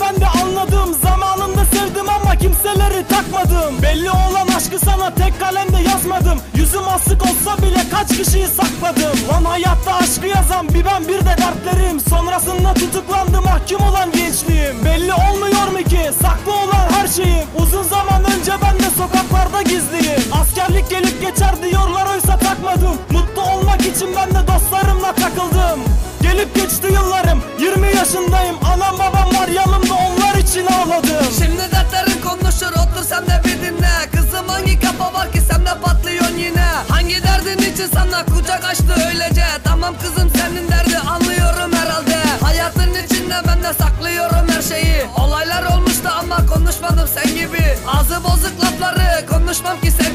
ben de anladım. Zamanında sevdim ama kimseleri takmadım. Belli olan aşkı sana tek kalemde yazmadım. Yüzüm asık olsa bile kaç kişiyi sakladım. Lan hayatta aşkı yazan bir ben bir de dertlerim. Sonrasında tutuklandı mahkum olan gençliğim. Belli olmuyor mu ki? Saklı olan her şeyim. Uzun zaman önce ben de sokaklarda gizliyim. Askerlik gelip geçer diyorlar oysa takmadım. Mutlu olmak için ben de dostlarımla takıldım. Gelip geçti yıllar için ağladım. Şimdi dertlerin konuşur otur sen de bir dinle. Kızım hangi kafa var ki sen de patlıyorsun yine? Hangi derdin için sana kucak açtı öylece? Tamam kızım senin derdi anlıyorum herhalde. Hayatın içinde ben de saklıyorum her şeyi. Olaylar olmuştu ama konuşmadım sen gibi. Ağzı bozuk lafları konuşmam ki sevgili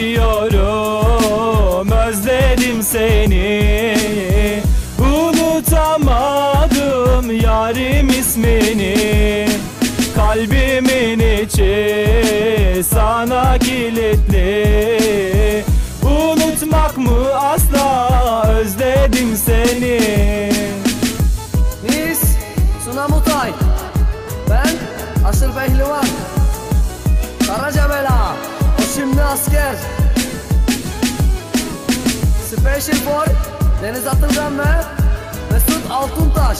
seviyorum özledim seni. Unutamadım yarim ismini. Kalbimin içi sana kilitli. Unutmak mı asla özledim seni? Biz Suna Mutay Ben Aşır Pehlivan Special Boy Deniz Atılgan ve Mesut Altuntaş